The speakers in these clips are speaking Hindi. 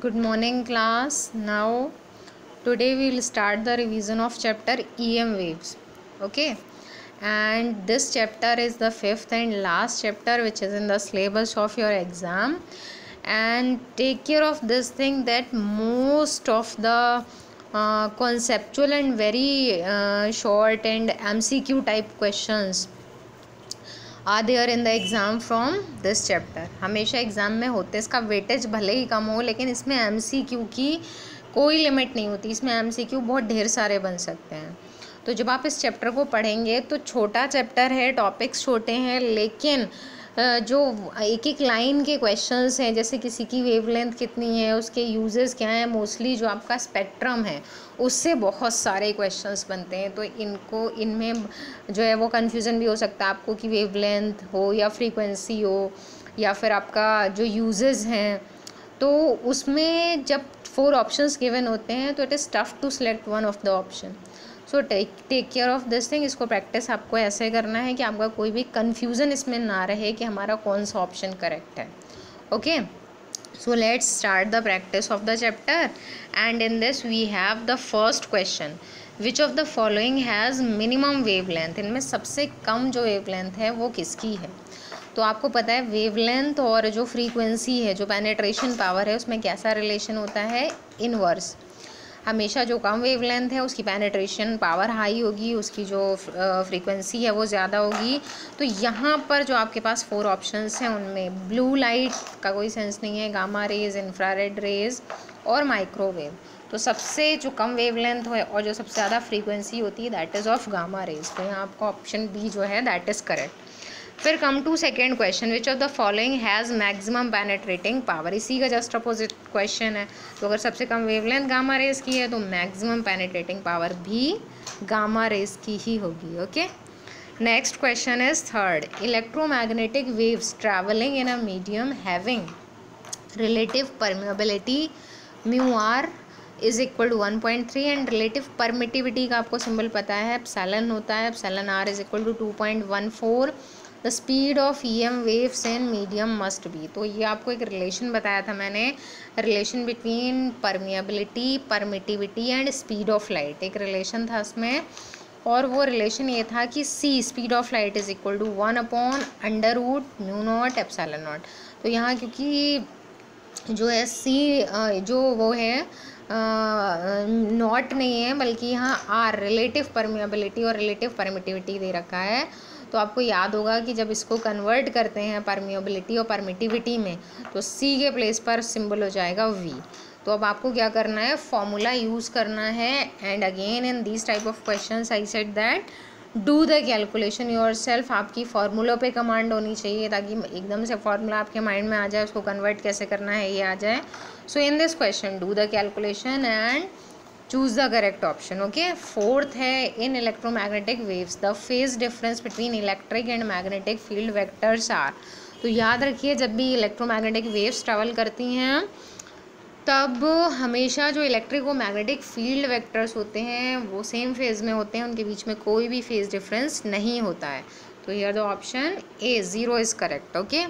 Good morning, class. Now, today we will start the revision of chapter EM waves. Okay, and this chapter is the fifth and last chapter, which is in the syllabus of your exam. And take care of this thing that most of the uh, conceptual and very uh, short and MCQ type questions are there in the exam from this chapter. हमेशा एग्ज़ाम में होते इसका वेटेज भले ही कम हो, लेकिन इसमें एम सी क्यू की कोई लिमिट नहीं होती। इसमें एम सी क्यू बहुत ढेर सारे बन सकते हैं। तो जब आप इस चैप्टर को पढ़ेंगे तो छोटा चैप्टर है, टॉपिक्स छोटे हैं, लेकिन जो एक एक लाइन के क्वेश्चंस हैं, जैसे किसी की वेवलेंथ कितनी है, उसके यूजेस क्या हैं मोस्टली जो आपका स्पेक्ट्रम है, उससे बहुत सारे क्वेश्चंस बनते हैं। तो इनको, इनमें जो है वो कन्फ्यूज़न भी हो सकता है आपको कि वेवलेंथ हो या फ्रीक्वेंसी हो, या फिर आपका जो यूजेस हैं। तो उसमें जब फोर ऑप्शंस गिवन होते हैं तो it is tough to select one of the option so take take care of this thing इसको प्रैक्टिस आपको ऐसे करना है कि आपका कोई भी कन्फ्यूज़न इसमें ना रहे कि हमारा कौन सा ऑप्शन करेक्ट है। Okay so let's start the practice of the chapter and in this we have the first question which of the following has minimum wave length इनमें सबसे कम जो वेव लेंथ है, वो किसकी है? तो आपको पता है वेवलेंथ और जो फ्रीक्वेंसी है, जो पेनेट्रेशन पावर है, उसमें कैसा रिलेशन होता है? इनवर्स हमेशा जो कम वेवलेंथ है, उसकी पेनेट्रेशन पावर हाई होगी, उसकी जो फ्रीक्वेंसी है वो ज़्यादा होगी। तो यहाँ पर जो आपके पास फोर ऑप्शंस हैं, उनमें ब्लू लाइट का कोई सेंस नहीं है गामा रेज इंफ्रारेड रेज और माइक्रोवेव तो सबसे जो कम वेवलेंथ है और जो सबसे ज़्यादा फ्रीक्वेंसी होती है that is of gamma rays तो यहाँ आपका ऑप्शन बी जो है दैट इज़ करेक्ट फिर come to second question which of the following has maximum penetrating power इसी का जस्ट अपोजिट क्वेश्चन है। तो अगर सबसे कम वेवलेंथ गामा रेस की है तो मैक्सिमम पेनेट्रेटिंग पावर भी गामा रेस की ही होगी okay next question is third electromagnetic waves travelling in a medium having relative permeability mu r is equal to one point three and relative permittivity का आपको सिंबल पता है सेलन होता है epsilon r is equal to two point one four the speed of E M waves and medium must be तो ये आपको एक रिलेशन बताया था मैंने। Relation between permeability permittivity and speed of light एक रिलेशन था उसमें। और वो रिलेशन ये था कि c speed of light is equal to one upon under root mu naught epsilon naught तो यहाँ क्योंकि जो है सी जो वो है नॉट नहीं है, बल्कि यहाँ आर रिलेटिव परमिएबिलिटी और रिलेटिव परमिटिविटी दे रखा है। तो आपको याद होगा कि जब इसको कन्वर्ट करते हैं परमिएबिलिटी और परमिटिविटी में तो सी के प्लेस पर सिंबल हो जाएगा वी तो अब आपको क्या करना है? फॉर्मूला यूज़ करना है. And again in this type of question I said that do the calculation yourself आपकी फार्मूलों पे कमांड होनी चाहिए ताकि एकदम से फार्मूला आपके माइंड में आ जाए, उसको कन्वर्ट कैसे करना है, ये आ जाए. So in this question do the calculation and choose the correct option okay fourth है in electromagnetic waves the phase difference between electric and magnetic field vectors are तो याद रखिए, जब भी इलेक्ट्रोमैग्नेटिक वेव्स ट्रेवल करती हैं, तब हमेशा जो इलेक्ट्रिक और मैग्नेटिक फ़ील्ड वेक्टर्स होते हैं, वो सेम फ़ेज़ में होते हैं, उनके बीच में कोई भी फ़ेज़ डिफरेंस नहीं होता है। तो here the option A zero is correct okay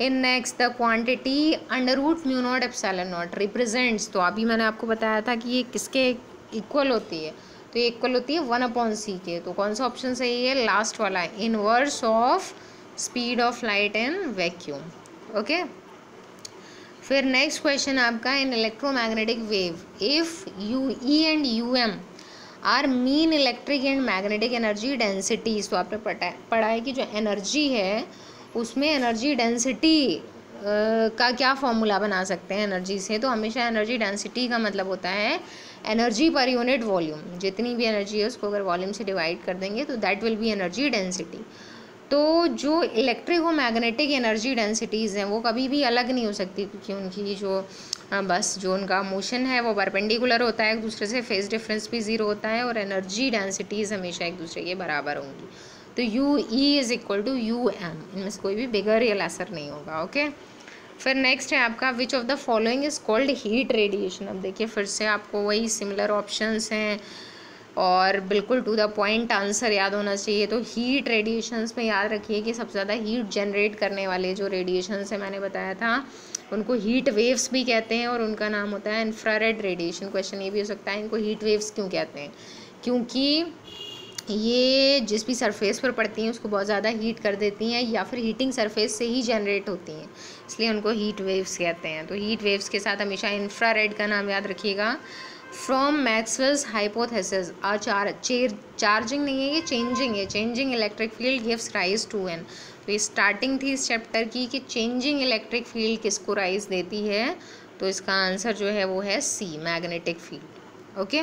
in next the quantity under root mu naught naught represents तो अभी मैंने आपको बताया था कि ये किसके इक्वल होती है? तो ये इक्वल होती है वन अपॉन सी के। तो कौन सा ऑप्शन सही है? लास्ट वाला inverse of speed of light in vacuum okay फिर नेक्स्ट क्वेश्चन आपका in electromagnetic wave if U E and U M are mean electric and magnetic energy densities तो आपने पढ़ा पढ़ा है कि जो एनर्जी है उसमें एनर्जी डेंसिटी का क्या फॉर्मूला बना सकते हैं एनर्जी से? तो हमेशा एनर्जी डेंसिटी का मतलब होता है एनर्जी पर यूनिट वॉल्यूम जितनी भी एनर्जी है, उसको अगर वॉल्यूम से डिवाइड कर देंगे तो that will be energy density तो जो इलेक्ट्रिक और मैग्नेटिक एनर्जी डेंसिटीज़ हैं, वो कभी भी अलग नहीं हो सकती, क्योंकि उनकी जो बस, जो उनका मोशन है, वो परपेंडिकुलर होता है, एक दूसरे से फेस डिफरेंस भी ज़ीरो होता है और एनर्जी डेंसिटीज़ हमेशा एक दूसरे के बराबर होंगी। तो U E is equal to U M इनमें से कोई भी बिगर या लेसर नहीं होगा ओके फिर नेक्स्ट है आपका which of the following is called heat radiation अब देखिए, फिर से आपको वही सिमिलर ऑप्शंस हैं और बिल्कुल टू द पॉइंट आंसर याद होना चाहिए। तो हीट रेडिएशंस में याद रखिए कि सबसे ज़्यादा हीट जनरेट करने वाले जो रेडिएशंस है, मैंने बताया था, उनको हीट वेव्स भी कहते हैं और उनका नाम होता है इंफ्रारेड रेडिएशन क्वेश्चन ये भी हो सकता है, इनको हीट वेव्स क्यों कहते हैं? क्योंकि ये जिस भी सरफेस पर पड़ती हैं, उसको बहुत ज़्यादा हीट कर देती हैं या फिर हीटिंग सरफेस से ही जनरेट होती हैं। इसलिए उनको हीट वेव्स कहते हैं। तो हीट वेव्स के साथ हमेशा इंफ्रारेड का नाम याद रखिएगा। फ्रॉम मैक्सवेल्स हाइपोथेसिस आ चार, चेर चार्जिंग नहीं है, ये चेंजिंग है। Changing electric field gives rise to an तो ये स्टार्टिंग थी इस चैप्टर की कि चेंजिंग इलेक्ट्रिक फ़ील्ड किसको राइज देती है? तो इसका आंसर जो है वो है C magnetic field okay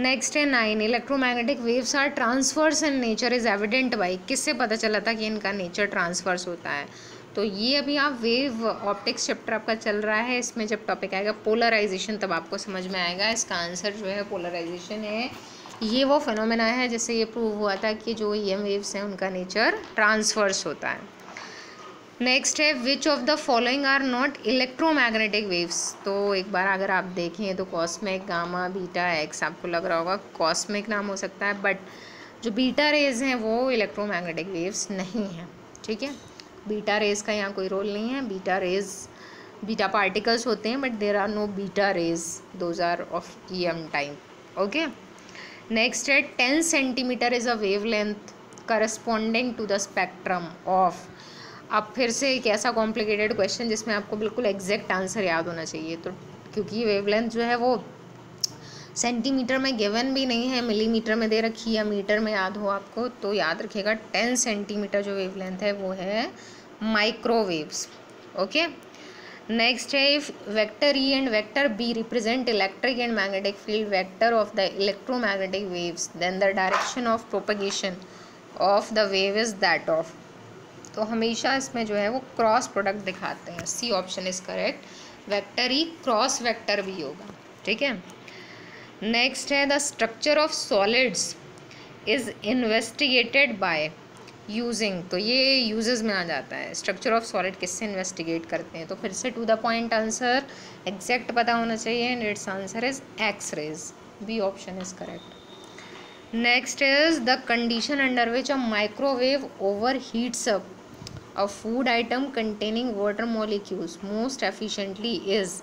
next है nine electromagnetic waves are transverse in nature is evident by किससे पता चला था कि इनका नेचर ट्रांसफर्स होता है? तो ये अभी आप वेव ऑप्टिक्स चैप्टर आपका चल रहा है, इसमें जब टॉपिक आएगा पोलराइजेशन तब आपको समझ में आएगा, इसका आंसर जो है पोलराइजेशन है। ये वो फिनोमेना है जिससे ये प्रूव हुआ था कि जो ई एम वेव्स हैं, उनका नेचर ट्रांसफर्स होता है। नेक्स्ट है which of the following are not electromagnetic waves तो एक बार अगर आप देखें तो कॉस्मिक गामा बीटा एक्स आपको लग रहा होगा कॉस्मिक नाम हो सकता है बट जो बीटा रेज हैं वो इलेक्ट्रोमैग्नेटिक वेव्स नहीं हैं, ठीक है? बीटा रेज का यहाँ कोई रोल नहीं है बीटा रेज बीटा पार्टिकल्स होते हैं but there are no beta rays those are of E M type okay next है ten centimetre is a wave length corresponding to the spectrum of अब फिर से एक ऐसा कॉम्प्लिकेटेड क्वेश्चन जिसमें आपको बिल्कुल एग्जैक्ट आंसर याद होना चाहिए। तो क्योंकि वेवलेंथ जो है वो सेंटीमीटर में गिवन भी नहीं है मिलीमीटर में दे रखी या मीटर में याद हो आपको तो याद रखिएगा टेन सेंटीमीटर जो वेवलेंथ है वो है माइक्रोवेव्स ओके नेक्स्ट है if vector E and vector B represent electric and magnetic field vector of the electromagnetic waves then the direction of propagation of the wave is that of तो हमेशा इसमें जो है वो क्रॉस प्रोडक्ट दिखाते हैं। C option is correct vector he cross vector भी होगा। ठीक है? नेक्स्ट है the structure of solids is investigated by using तो ये यूजेस में आ जाता है। स्ट्रक्चर ऑफ़ सॉलिड किससे इन्वेस्टिगेट करते हैं? तो फिर से to the point answer exact पता होना चाहिए। And its answer is X rays B option is correct next is the condition under which a microwave oven heats up a food item containing water molecules most efficiently is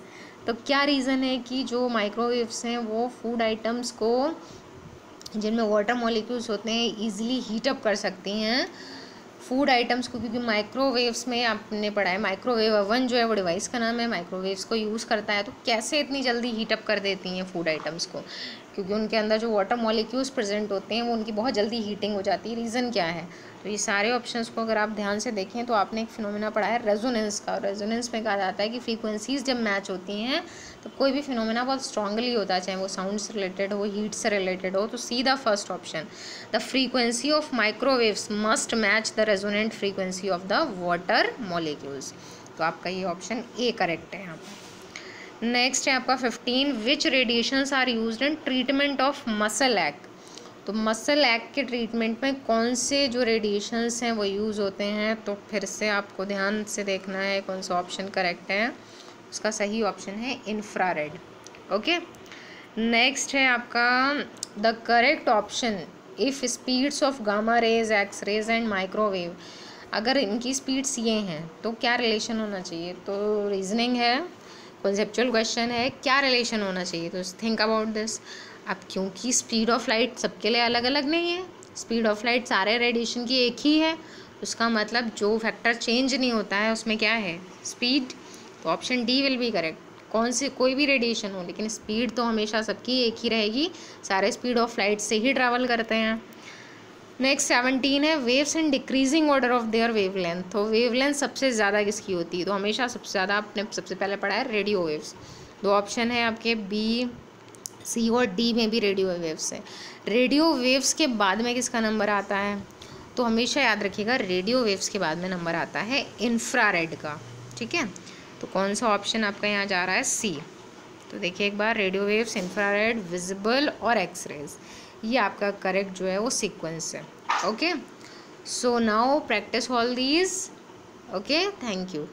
तो क्या रीज़न है कि जो माइक्रोवेव्स हैं, वो फ़ूड आइटम्स को, जिनमें वाटर मॉलिक्यूल्स होते हैं ईजिली हीटअप कर सकती हैं? फ़ूड आइटम्स को क्योंकि माइक्रोवेव्स में आपने पढ़ा है माइक्रोवेव अवन जो है, वो डिवाइस का नाम है माइक्रोवेव्स को यूज़ करता है तो कैसे इतनी जल्दी हीटअप कर देती हैं फ़ूड आइटम्स को? क्योंकि उनके अंदर जो वाटर मॉलिक्यूल्स प्रेजेंट होते हैं, वो उनकी बहुत जल्दी हीटिंग हो जाती है रीज़न क्या है? तो ये सारे ऑप्शंस को अगर आप ध्यान से देखें तो आपने एक फिनोमेना पढ़ा है रेजोनेंस का और रेजोनेंस में कहा जाता है कि फ्रीक्वेंसीज जब मैच होती हैं तो कोई भी फिनोमेना बहुत स्ट्रांगली होता है, चाहे वो साउंड से रिलेटेड हो हीट से रिलेटेड हो तो see the first option the frequency of microwaves must match the resonant frequency of the water molecules तो आपका ये ऑप्शन ए करेक्ट है यहाँ नेक्स्ट है आपका fifteen which radiations are use in treatment of muscle act तो मसल एक्ट के ट्रीटमेंट में कौन से जो रेडिएशंस हैं वो यूज़ होते हैं? तो फिर से आपको ध्यान से देखना है कौन सा ऑप्शन करेक्ट है। उसका सही ऑप्शन है इंफ्रारेड ओके नेक्स्ट है आपका the correct option if speeds of gamma rays X rays and microwave अगर इनकी स्पीड्स ये हैं तो क्या रिलेशन होना चाहिए? तो रीजनिंग है कॉन्सेप्चुअल क्वेश्चन है, क्या रिलेशन होना चाहिए? तो थिंक अबाउट दिस अब क्योंकि स्पीड ऑफ़ लाइट सबके लिए अलग अलग नहीं है स्पीड ऑफ़ लाइट सारे रेडिएशन की एक ही है, उसका मतलब जो फैक्टर चेंज नहीं होता है, उसमें क्या है? स्पीड तो option D will be correct कौन से, कोई भी रेडिएशन हो, लेकिन स्पीड तो हमेशा सबकी एक ही रहेगी, सारे स्पीड ऑफ़ लाइट से ही ट्रैवल करते हैं। नेक्स्ट सेवनटीन है waves in decreasing order of their wave length तो वेव लेंथ सबसे ज़्यादा किसकी होती है? तो हमेशा सबसे ज़्यादा आपने सबसे पहले पढ़ा है रेडियो वेव्स दो ऑप्शन है आपके बी सी और डी में भी रेडियो वेव्स है. रेडियो वेव्स के बाद में किसका नंबर आता है? तो हमेशा याद रखिएगा रेडियो वेव्स के बाद में नंबर आता है इंफ्रारेड का. ठीक है? तो कौन सा ऑप्शन आपका यहाँ जा रहा है? सी तो देखिए एक बार रेडियो वेव्स इंफ्रारेड विजिबल और एक्सरेज ये आपका करेक्ट जो है वो सीक्वेंस है okay so now practice all these okay thank you